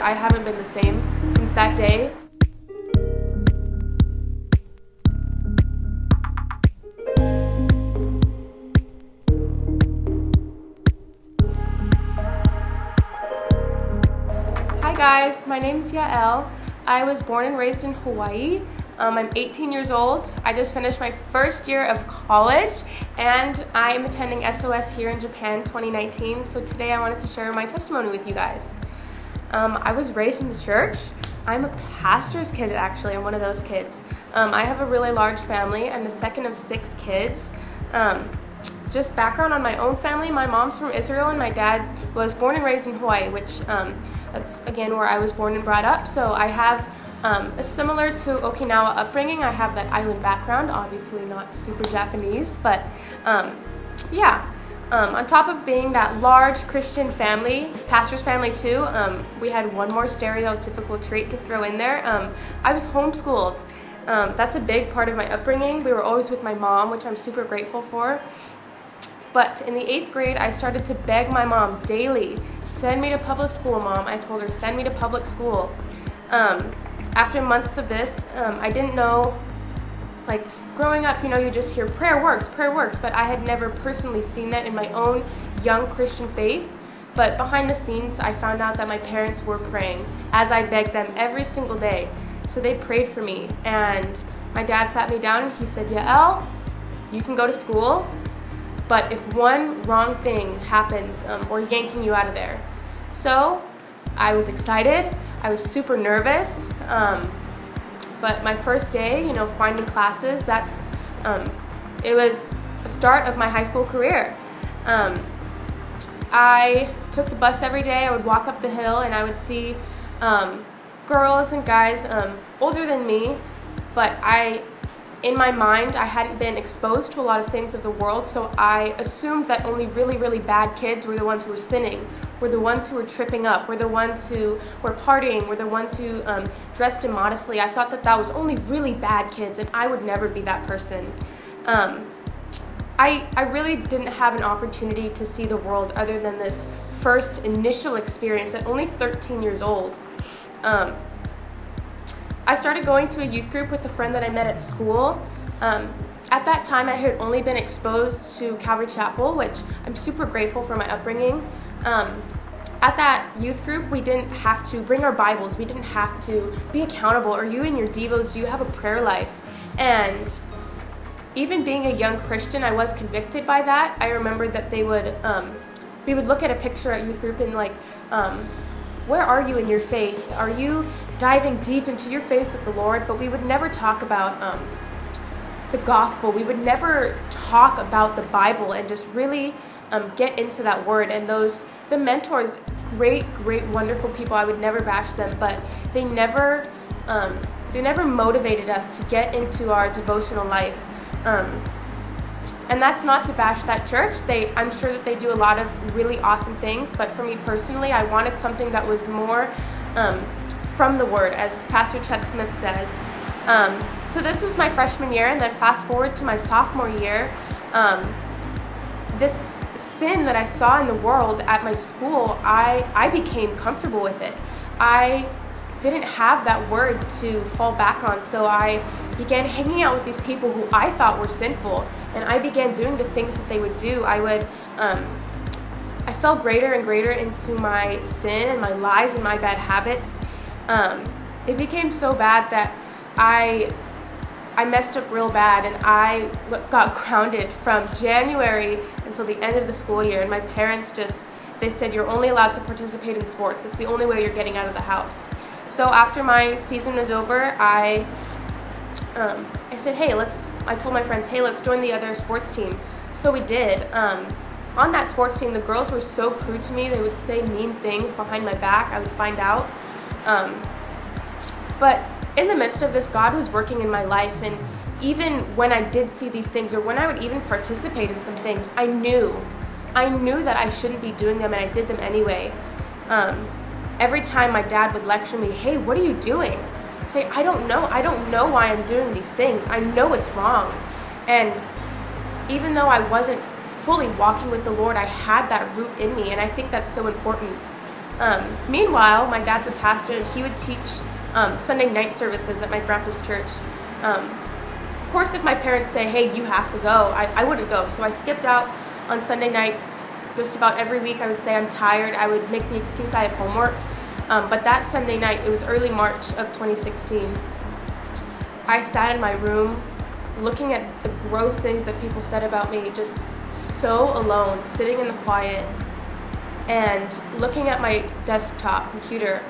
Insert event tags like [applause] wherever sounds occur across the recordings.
I haven't been the same since that day. Hi guys, my name is Yael. I was born and raised in Hawaii. Um, I'm 18 years old. I just finished my first year of college and I am attending SOS here in Japan 2019. So today I wanted to share my testimony with you guys. Um, I was raised in the church. I'm a pastor's kid actually. I'm one of those kids. Um, I have a really large family. I'm the second of six kids. Um, just background on my own family. My mom's from Israel and my dad was born and raised in Hawaii, which um, that's again where I was born and brought up. So I have um, a similar to Okinawa upbringing, I have that island background, obviously not super Japanese, but um, yeah. Um, on top of being that large Christian family, pastor's family too, um, we had one more stereotypical trait to throw in there. Um, I was homeschooled. Um, that's a big part of my upbringing. We were always with my mom, which I'm super grateful for. But in the eighth grade, I started to beg my mom daily, send me to public school, mom. I told her, send me to public school. Um, after months of this, um, I didn't know, like growing up, you know, you just hear prayer works, prayer works, but I had never personally seen that in my own young Christian faith. But behind the scenes, I found out that my parents were praying as I begged them every single day. So they prayed for me, and my dad sat me down and he said, Yael, you can go to school, but if one wrong thing happens, um, we're yanking you out of there. So I was excited. I was super nervous. Um, but my first day, you know, finding classes, that's, um, it was a start of my high school career. Um, I took the bus every day. I would walk up the hill and I would see um, girls and guys um, older than me, but I in my mind, I hadn't been exposed to a lot of things of the world, so I assumed that only really, really bad kids were the ones who were sinning, were the ones who were tripping up, were the ones who were partying, were the ones who um, dressed immodestly. I thought that that was only really bad kids, and I would never be that person. Um, I, I really didn't have an opportunity to see the world other than this first initial experience at only 13 years old. Um, I started going to a youth group with a friend that I met at school. Um, at that time, I had only been exposed to Calvary Chapel, which I'm super grateful for my upbringing. Um, at that youth group, we didn't have to bring our Bibles, we didn't have to be accountable. Are you in your Devos? Do you have a prayer life? And even being a young Christian, I was convicted by that. I remember that they would, um, we would look at a picture at youth group and like, um, where are you in your faith? Are you diving deep into your faith with the Lord? But we would never talk about um, the gospel. We would never talk about the Bible and just really um, get into that word. And those, the mentors, great, great, wonderful people. I would never bash them, but they never, um, they never motivated us to get into our devotional life. Um, and that's not to bash that church. They, I'm sure that they do a lot of really awesome things, but for me personally, I wanted something that was more um, from the Word, as Pastor Chuck Smith says. Um, so this was my freshman year, and then fast forward to my sophomore year, um, this sin that I saw in the world at my school, I, I became comfortable with it. I didn't have that word to fall back on, so I began hanging out with these people who I thought were sinful and I began doing the things that they would do. I would, um, I fell greater and greater into my sin and my lies and my bad habits. Um, it became so bad that I, I messed up real bad, and I got grounded from January until the end of the school year. And my parents just, they said, "You're only allowed to participate in sports. It's the only way you're getting out of the house." So after my season was over, I um, I said, hey, let's, I told my friends, hey, let's join the other sports team. So we did. Um, on that sports team, the girls were so crude to me. They would say mean things behind my back. I would find out. Um, but in the midst of this, God was working in my life. And even when I did see these things, or when I would even participate in some things, I knew. I knew that I shouldn't be doing them, and I did them anyway. Um, every time my dad would lecture me, hey, what are you doing? say, I don't know. I don't know why I'm doing these things. I know it's wrong. And even though I wasn't fully walking with the Lord, I had that root in me. And I think that's so important. Um, meanwhile, my dad's a pastor and he would teach um, Sunday night services at my grandpa's church. Um, of course, if my parents say, hey, you have to go, I, I wouldn't go. So I skipped out on Sunday nights just about every week. I would say I'm tired. I would make the excuse I have homework. Um, but that Sunday night, it was early March of 2016, I sat in my room looking at the gross things that people said about me, just so alone, sitting in the quiet, and looking at my desktop computer,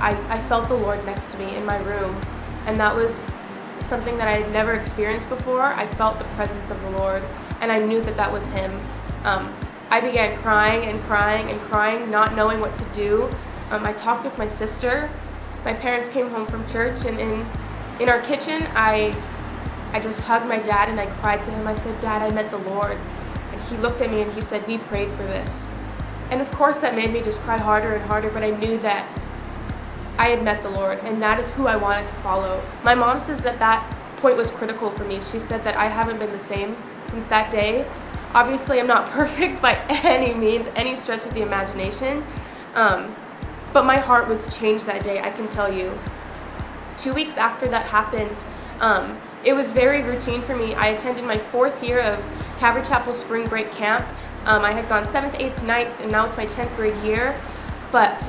I, I felt the Lord next to me in my room. And that was something that I had never experienced before. I felt the presence of the Lord, and I knew that that was Him. Um, I began crying and crying and crying, not knowing what to do. Um, I talked with my sister. My parents came home from church, and in, in our kitchen, I, I just hugged my dad and I cried to him. I said, Dad, I met the Lord. And he looked at me and he said, We prayed for this. And of course, that made me just cry harder and harder, but I knew that I had met the Lord, and that is who I wanted to follow. My mom says that that point was critical for me. She said that I haven't been the same since that day. Obviously, I'm not [laughs] perfect by any means, any stretch of the imagination, um, but my heart was changed that day, I can tell you. Two weeks after that happened, um, it was very routine for me. I attended my fourth year of Calvary Chapel Spring Break Camp. Um, I had gone 7th, 8th, 9th, and now it's my 10th grade year. But,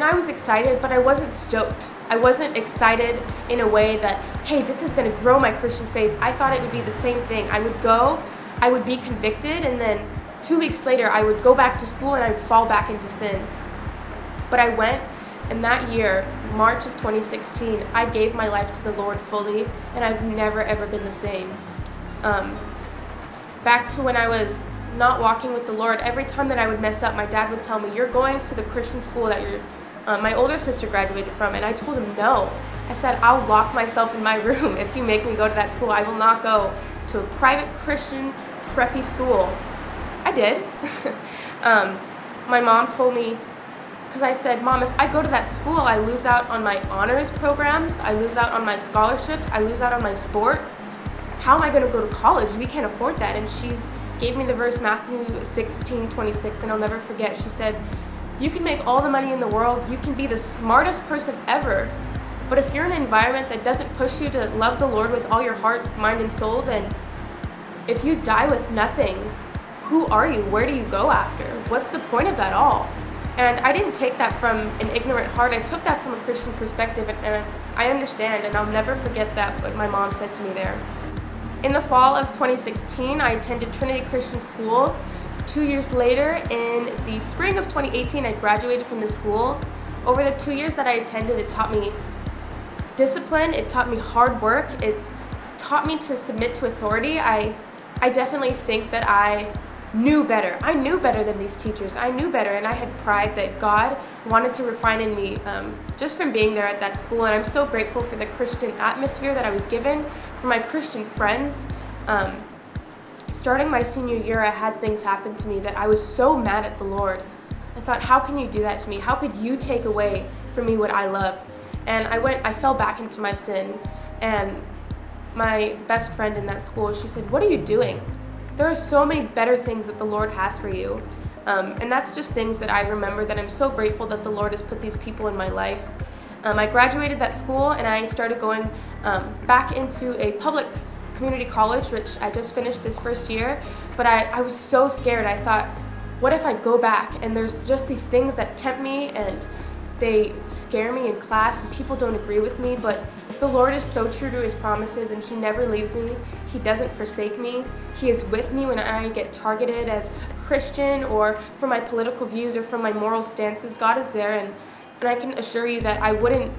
and I was excited, but I wasn't stoked. I wasn't excited in a way that, hey, this is going to grow my Christian faith. I thought it would be the same thing. I would go, I would be convicted, and then two weeks later, I would go back to school and I would fall back into sin. But I went, and that year, March of 2016, I gave my life to the Lord fully, and I've never ever been the same. Um, back to when I was not walking with the Lord, every time that I would mess up, my dad would tell me, You're going to the Christian school that your, uh, my older sister graduated from. And I told him, No. I said, I'll lock myself in my room if you make me go to that school. I will not go to a private Christian preppy school. I did. [laughs] um, my mom told me, because I said, Mom, if I go to that school, I lose out on my honors programs, I lose out on my scholarships, I lose out on my sports how am I going to go to college? We can't afford that. And she gave me the verse Matthew 16, 26, and I'll never forget. She said, You can make all the money in the world, you can be the smartest person ever. But if you're in an environment that doesn't push you to love the Lord with all your heart, mind, and soul, then if you die with nothing, who are you? Where do you go after? What's the point of that all? And I didn't take that from an ignorant heart. I took that from a Christian perspective, and, and I understand, and I'll never forget that what my mom said to me there. In the fall of 2016, I attended Trinity Christian School. Two years later, in the spring of 2018, I graduated from the school. Over the two years that I attended, it taught me discipline, it taught me hard work, it taught me to submit to authority. I, I definitely think that I knew better. I knew better than these teachers. I knew better, and I had pride that God wanted to refine in me um, just from being there at that school. And I'm so grateful for the Christian atmosphere that I was given, for my Christian friends. Um, starting my senior year, I had things happen to me that I was so mad at the Lord. I thought, how can you do that to me? How could you take away from me what I love? And I went, I fell back into my sin. And my best friend in that school, she said, What are you doing? there are so many better things that the Lord has for you. Um, and that's just things that I remember that I'm so grateful that the Lord has put these people in my life. Um, I graduated that school and I started going um, back into a public community college, which I just finished this first year. But I, I was so scared. I thought, what if I go back and there's just these things that tempt me and they scare me in class and people don't agree with me, but the Lord is so true to his promises and he never leaves me. He doesn't forsake me. He is with me when I get targeted as Christian or for my political views or from my moral stances. God is there and, and I can assure you that I wouldn't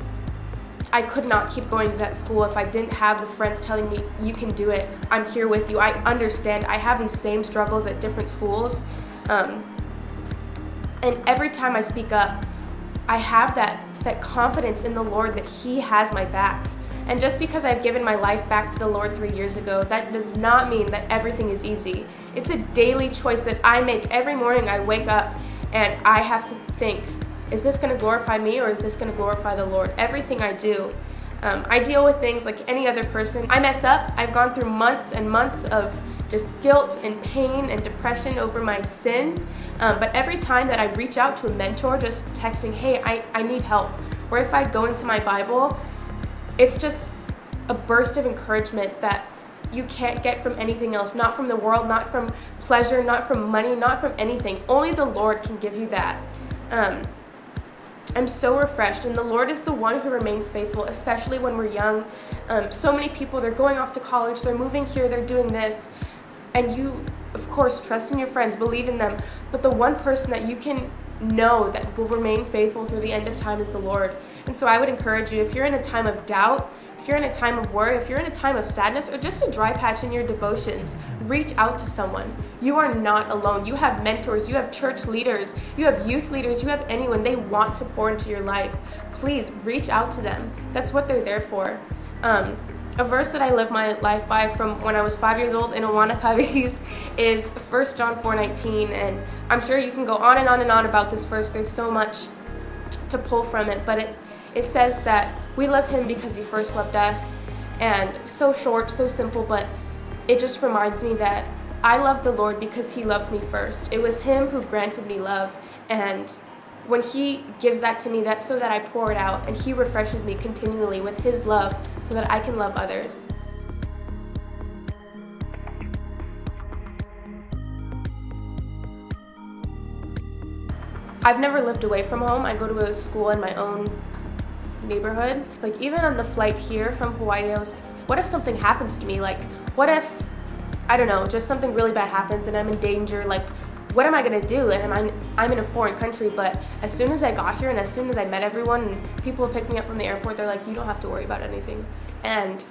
I could not keep going to that school if I didn't have the friends telling me, you can do it. I'm here with you. I understand. I have these same struggles at different schools. Um, and every time I speak up, I have that that confidence in the Lord that He has my back. And just because I've given my life back to the Lord three years ago, that does not mean that everything is easy. It's a daily choice that I make every morning. I wake up and I have to think, is this going to glorify me or is this going to glorify the Lord? Everything I do. Um, I deal with things like any other person. I mess up. I've gone through months and months of just guilt and pain and depression over my sin. Um, but every time that I reach out to a mentor, just texting, hey, I, I need help, or if I go into my Bible, it's just a burst of encouragement that you can't get from anything else, not from the world, not from pleasure, not from money, not from anything. Only the Lord can give you that. Um, I'm so refreshed, and the Lord is the one who remains faithful, especially when we're young. Um, so many people, they're going off to college, they're moving here, they're doing this, and you, of course, trust in your friends, believe in them, but the one person that you can know that will remain faithful through the end of time is the Lord. And so I would encourage you, if you're in a time of doubt, if you're in a time of worry, if you're in a time of sadness, or just a dry patch in your devotions, reach out to someone. You are not alone. You have mentors, you have church leaders, you have youth leaders, you have anyone. They want to pour into your life. Please reach out to them. That's what they're there for. Um, a verse that I live my life by from when I was five years old in Awana Cubbies [laughs] is 1 John 4.19 and I'm sure you can go on and on and on about this verse. There's so much to pull from it, but it, it says that we love him because he first loved us. And so short, so simple, but it just reminds me that I love the Lord because he loved me first. It was him who granted me love. And when he gives that to me, that's so that I pour it out. And he refreshes me continually with his love so that I can love others. I've never lived away from home. I go to a school in my own neighborhood. Like even on the flight here from Hawaii, I was like, what if something happens to me? Like what if, I don't know, just something really bad happens and I'm in danger? Like what am I gonna do? And I'm, I'm in a foreign country, but as soon as I got here and as soon as I met everyone and people picked me up from the airport, they're like, you don't have to worry about anything. And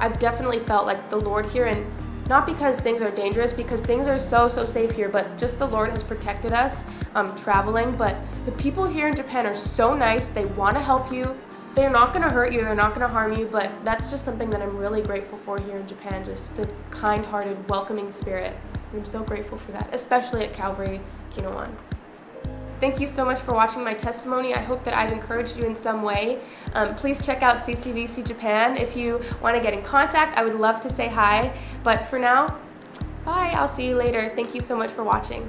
I've definitely felt like the Lord here and not because things are dangerous, because things are so, so safe here, but just the Lord has protected us um, traveling. But the people here in Japan are so nice. They want to help you. They're not going to hurt you. They're not going to harm you. But that's just something that I'm really grateful for here in Japan. Just the kind hearted, welcoming spirit. And I'm so grateful for that, especially at Calvary Okinawa. Thank you so much for watching my testimony. I hope that I've encouraged you in some way. Um, please check out CCBC Japan. If you want to get in contact, I would love to say hi. But for now, bye. I'll see you later. Thank you so much for watching.